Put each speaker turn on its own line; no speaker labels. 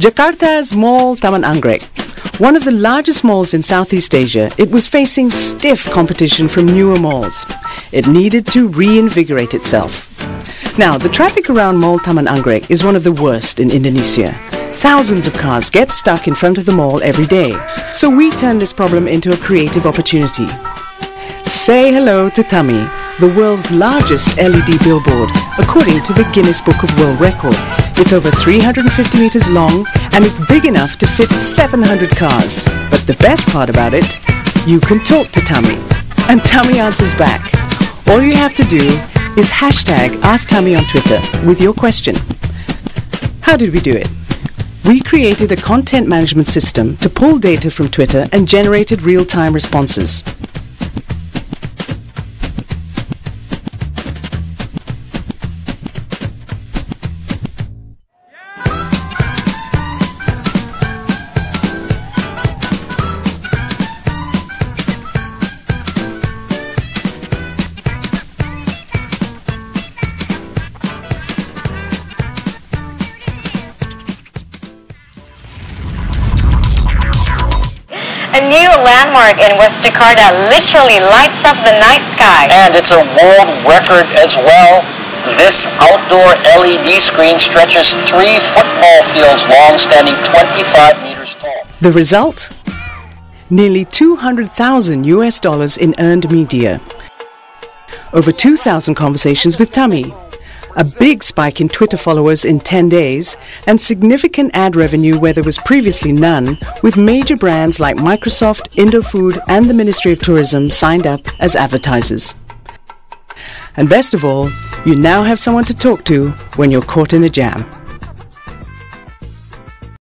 Jakarta's Mall Taman Anggrek. One of the largest malls in Southeast Asia, it was facing stiff competition from newer malls. It needed to reinvigorate itself. Now, the traffic around Mall Taman Anggrek is one of the worst in Indonesia. Thousands of cars get stuck in front of the mall every day. So we turn this problem into a creative opportunity. Say hello to Tami, the world's largest LED billboard, according to the Guinness Book of World Records. It's over 350 meters long and it's big enough to fit 700 cars. But the best part about it, you can talk to Tami. And Tami answers back. All you have to do is hashtag Ask Tami on Twitter with your question. How did we do it? We created a content management system to pull data from Twitter and generated real-time responses.
A new landmark in West Jakarta literally lights up the night sky.
And it's a world record as well. This outdoor LED screen stretches three football fields long, standing 25 meters tall.
The result? Nearly 200,000 US dollars in earned media. Over 2,000 conversations with Tami. A big spike in Twitter followers in 10 days, and significant ad revenue where there was previously none, with major brands like Microsoft, Indofood, and the Ministry of Tourism signed up as advertisers. And best of all, you now have someone to talk to when you're caught in a jam.